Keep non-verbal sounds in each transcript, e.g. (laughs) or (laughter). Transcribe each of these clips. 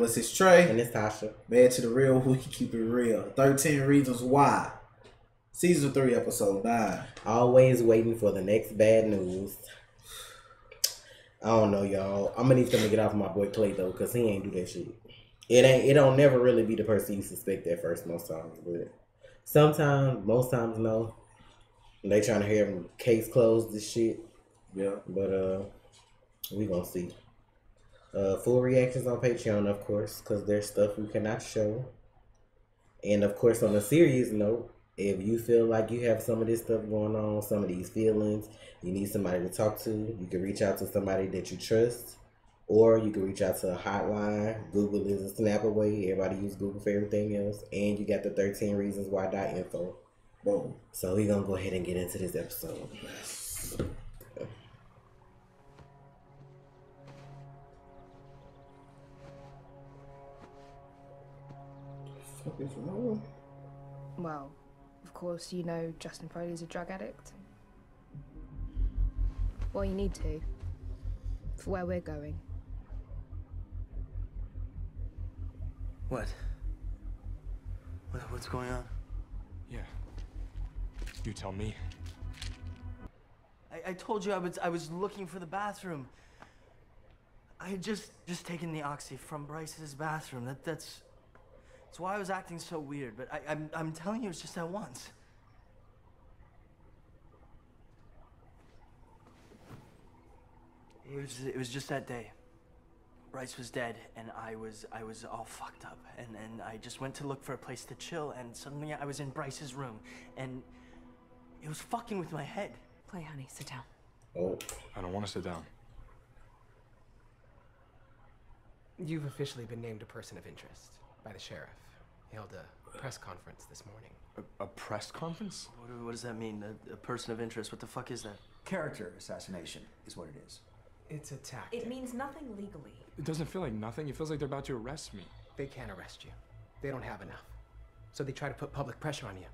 Going? It's Trey. And it's Tasha. Bad to the real, (laughs) we keep it real. 13 Reasons Why. Season 3, Episode 9. Always waiting for the next bad news. I don't know, y'all. I'm gonna need them to get off my boy Clay though, cause he ain't do that shit. It ain't. It don't never really be the person you suspect at first most times, but sometimes, most times, no. They trying to hear him case closed this shit. Yeah. But uh, we gonna see. Uh, full reactions on Patreon, of course, because there's stuff we cannot show. And of course, on a serious note, if you feel like you have some of this stuff going on, some of these feelings, you need somebody to talk to, you can reach out to somebody that you trust, or you can reach out to a hotline. Google is a snap away. Everybody use Google for everything else. And you got the 13 reasons why info. Boom. So we're gonna go ahead and get into this episode. Fuck is wrong? Well, of course, you know Justin Foley's a drug addict. Well, you need to. For where we're going. What? what? What's going on? Yeah. You tell me. I, I told you I was I was looking for the bathroom. I had just just taken the oxy from Bryce's bathroom. That that's that's why I was acting so weird. But I, I'm I'm telling you, it was just that once. It was it was just that day. Bryce was dead, and I was I was all fucked up, and and I just went to look for a place to chill, and suddenly I was in Bryce's room, and it was fucking with my head. Clay, honey, sit down. Oh, I don't want to sit down. You've officially been named a person of interest by the sheriff. He held a press conference this morning. A, a press conference? What, what does that mean? A, a person of interest? What the fuck is that? Character assassination is what it is. It's a tactic. It means nothing legally. It doesn't feel like nothing. It feels like they're about to arrest me. They can't arrest you. They don't have enough. So they try to put public pressure on you.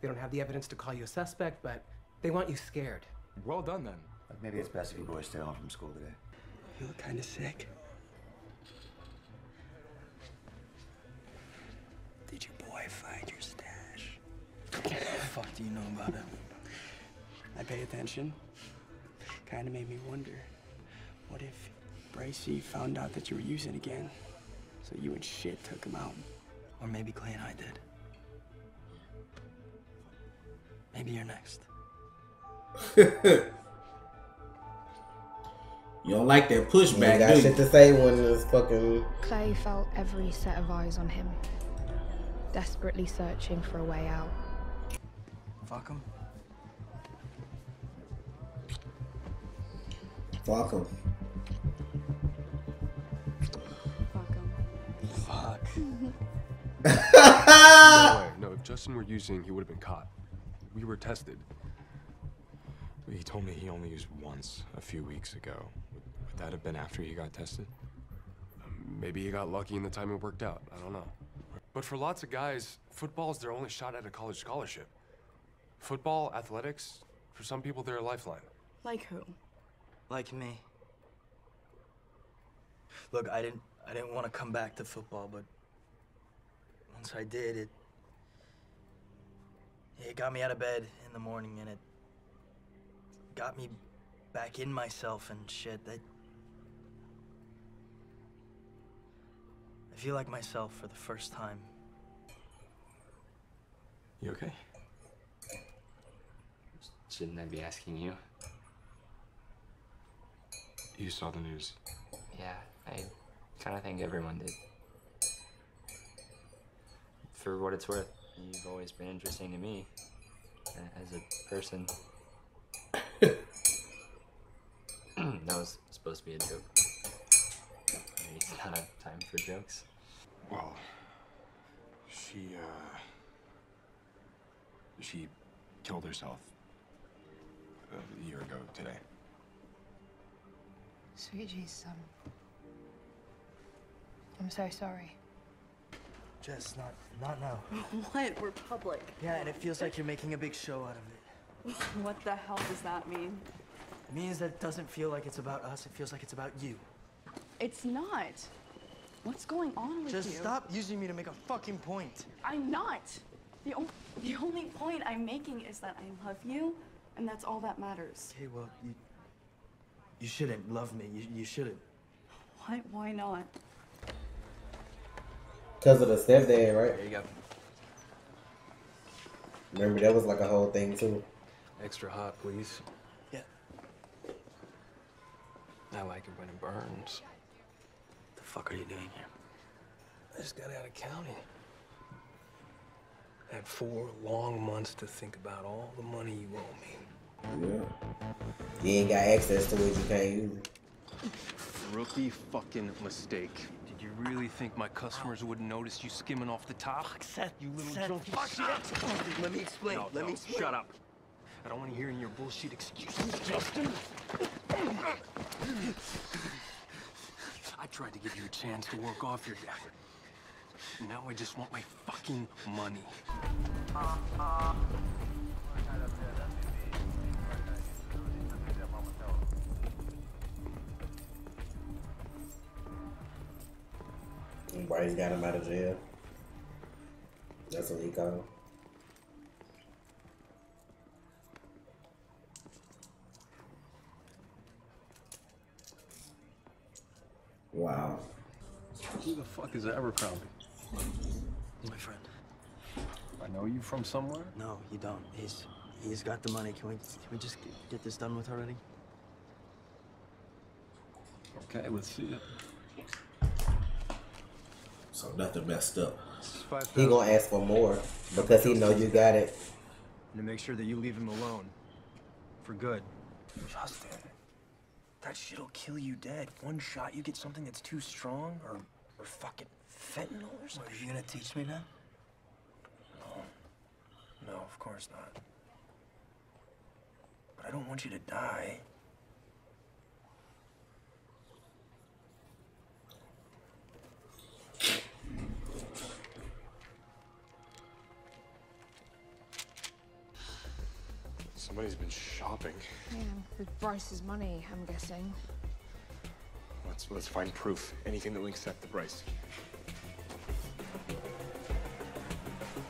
They don't have the evidence to call you a suspect, but they want you scared. Well done then. But maybe it's best if you boys stay home from school today. You look kind of sick. Did your boy find your stash? What the fuck do you know about it? I pay attention. Kind of made me wonder. What if Bryce found out that you were using again? So you and shit took him out. Or maybe Clay and I did. Maybe you're next. (laughs) You don't like that pushback, ain't got do shit you? to say when it's fucking. Clay felt every set of eyes on him, desperately searching for a way out. Fuck him. Fuck him. Fuck him. Fuck. No. No, if Justin were using, he would have been caught. We were tested. He told me he only used once a few weeks ago. Would, would that have been after he got tested? Um, maybe he got lucky and the timing worked out. I don't know. But for lots of guys, football is their only shot at a college scholarship. Football, athletics, for some people, they're a lifeline. Like who? Like me. Look, I didn't I didn't want to come back to football, but once I did, it it got me out of bed in the morning and it got me back in myself and shit. That I feel like myself for the first time. You okay? Shouldn't I be asking you? You saw the news. Yeah, I kind of think everyone did. For what it's worth, you've always been interesting to me uh, as a person. (coughs) that was supposed to be a joke. Maybe it's not a time for jokes. Well, she, uh. She killed herself a year ago today. Sweet Jesus, um, I'm so sorry. Jess, not not now. (laughs) What? We're public. Yeah, and it feels like you're making a big show out of it. (laughs) What the hell does that mean? It means that it doesn't feel like it's about us, it feels like it's about you. It's not. What's going on with Just you? Just stop using me to make a fucking point. I'm not. The, o- the only point I'm making is that I love you, and that's all that matters. Okay, well, you you shouldn't love me. You, you shouldn't. Why, why not? Because of the stepdad, right? There you go. Remember, that was like a whole thing, too. Extra hot, please. Yeah. I like it when it burns. What the fuck are you doing here? I just got out of county. Had four long months to think about all the money you owe me. Yeah. You ain't got access to it, you can't use it. Rookie fucking mistake. Did you really think my customers wouldn't notice you skimming off the top? Seth, you little Seth, junkie. fuck shit. Let me explain. No, Let no, me explain. Shut up. I don't want to hear your bullshit excuses, Justin. I tried to give you a chance to work off your debt. Now I just want my fucking money. And Bryce got him out of jail. That's what he called. Wow. Who the fuck is Abercrombie? He's my friend. I know you from somewhere? No, you don't. He's he's got the money. Can we can we just get, get this done with already? Okay, let's see it. So nothing messed up. He gonna ask for more because he know you got it. And to make sure that you leave him alone. For good. Justin, that shit'll kill you dead. One shot, you get something that's too strong, or, or fucking fentanyl or something. Are you gonna teach me now? No, No, of course not. But I don't want you to die. Somebody's been shopping. Yeah, with Bryce's money, I'm guessing. Let's let's find proof. Anything that links Seth to Bryce.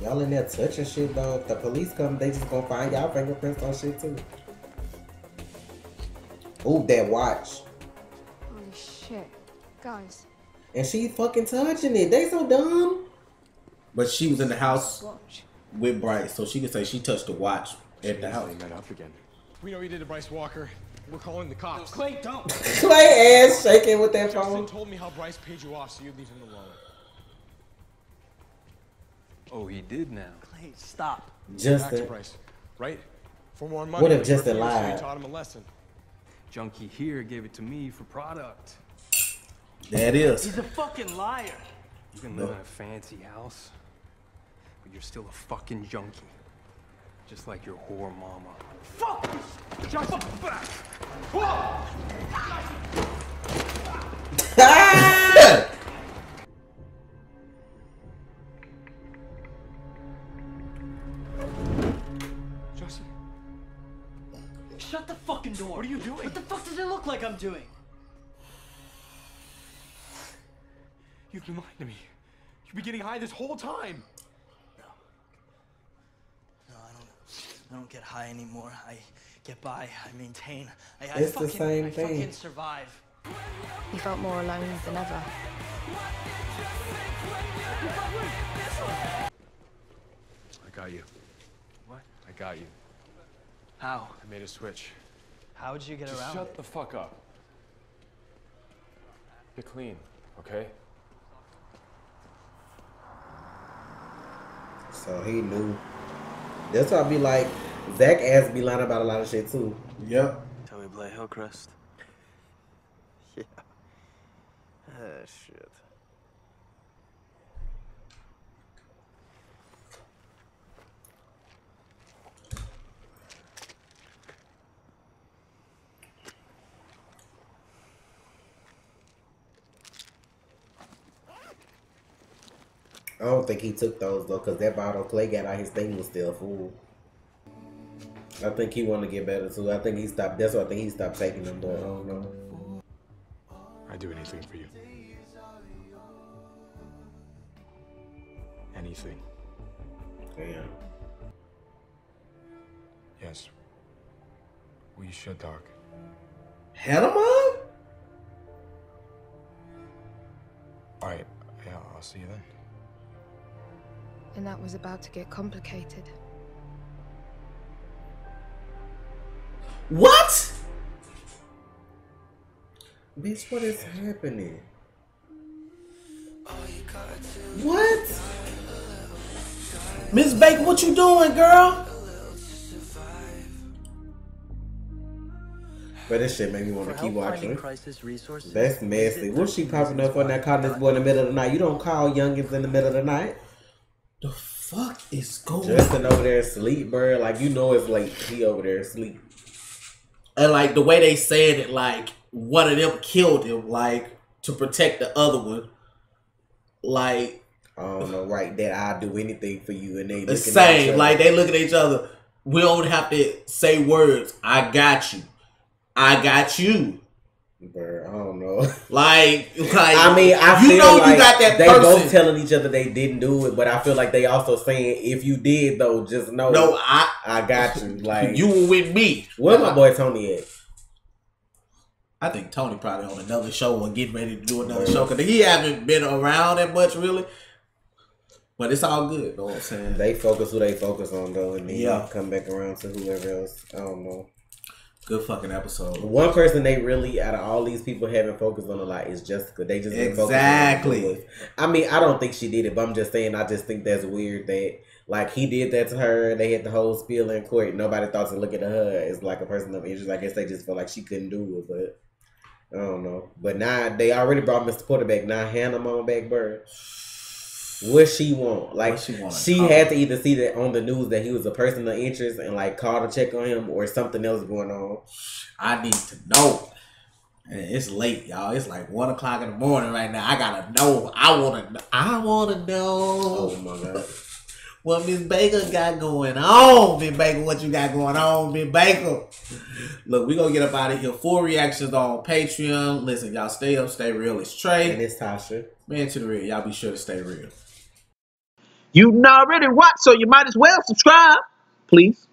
Y'all in there touching shit though. If the police come, they just gonna find y'all fingerprints on shit too. Ooh, that watch. Holy shit. Guys, And she fucking touching it. They so dumb. But she was in the house watch. with Bryce, so she could say she touched the watch at the house. They met up again. We know you did to Bryce Walker. We're calling the cops. Clay, don't! (laughs) Clay ass shaking with that Justin phone. told me how Bryce paid you off so you'd leave him alone. Oh, he did now. Clay, stop. Back to Justin. Bryce, right? For more money. What if like you were Justin for years, so lied? You taught him a lesson. Junkie here gave it to me for product. That is. He's a fucking liar. You can live in a fancy house, but you're still a fucking junkie. Just like your whore mama. Fuck! Shut the back! (laughs) Shut the fucking door. What are you doing? What the fuck does it look like I'm doing? You've been lying to me. You've been getting high this whole time. No, No, I don't. I don't get high anymore. I get by. I maintain. I, I It's the fucking, same I thing. fucking survive. He felt more alone than ever. I got you. What? I got you. How? I made a switch. How'd you get Just around shut it? the fuck up. Get clean, okay? So he knew. That's why I be like, Zach ass be lying about a lot of shit too. Yep. Tell me, play Hillcrest. (laughs) Yeah. Ah, shit. Don't think he took those though, cause that bottle Clay got out his thing was still full. I think he wanted to get better too. I think he stopped. That's why I think he stopped taking them. But I don't know. I'd do anything for you. anything. Damn. Yes. We should talk. Had him on? Alright, yeah, I'll see you then. And that was about to get complicated. What? Bitch, what is happening? What? Miss Baker, what you doing, girl? But this shit made me want to keep watching. That's nasty. What's she popping up on that calling this boy in the middle of the night? You don't call youngins in the middle of the night. The fuck is going Justin over there asleep, bro. Like you know it's late. He over there asleep. And like the way they said it, like one of them killed him, like to protect the other one. Like I don't know, right? That I'll do anything for you, and they the looking at each same. Like they look at each other. We don't have to say words. I got you. I got you. Bro, I (laughs) Like, like I mean, I you feel know like you got that they person. both telling each other they didn't do it, but I feel like they also saying if you did though, just know. No, I I got you. (laughs) Like you were with me. Where my boy Tony at? I think Tony probably on another show or getting ready to do another show because he haven't been around that much really. But it's all good. Know what I'm saying? They focus who they focus on though, and then Yeah. come back around to whoever else. I don't know. Good fucking episode. One person they really out of all these people haven't focused on a lot is Jessica. They just Exactly. I mean, I don't think she did it, but I'm just saying. I just think that's weird that like he did that to her. They had the whole spiel in court. Nobody thought to look at her as like a person of interest. I guess they just felt like she couldn't do it, but. I don't know, but now they already brought Mr. Porter back. Now Hannah Mama back, bird. What she want? Like she she, had to either see that on the news that he was a person of interest and like call to check on him, or something else going on. I need to know. And it's late, y'all. It's like one o'clock in the morning right now. I gotta know. I wanna. know. I wanna know. Oh my god. What Miss Baker got going on, Miss Baker? What you got going on, Miss Baker? Look, we gonna get up out of here. Full reactions on Patreon. Listen, y'all stay up, stay real. It's Trey. And it's Tasha. Man to the real. Y'all be sure to stay real. You already watched, so you might as well subscribe, please.